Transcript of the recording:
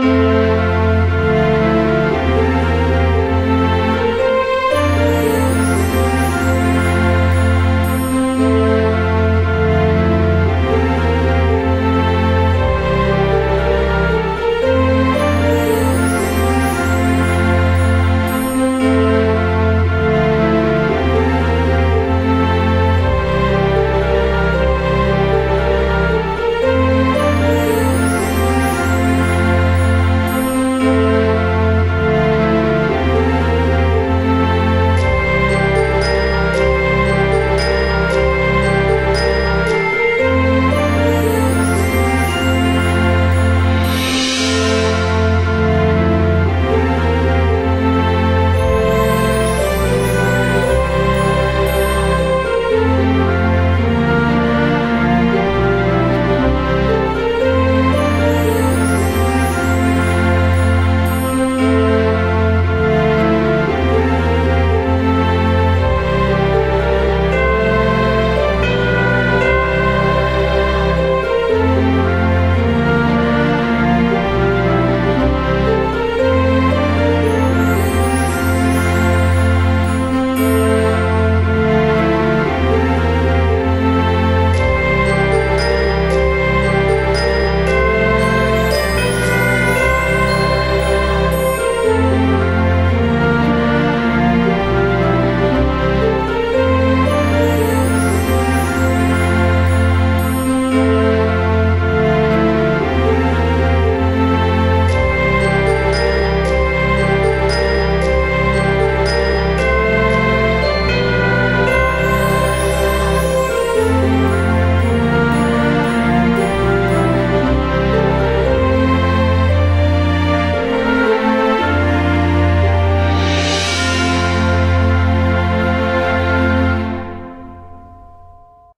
Bye.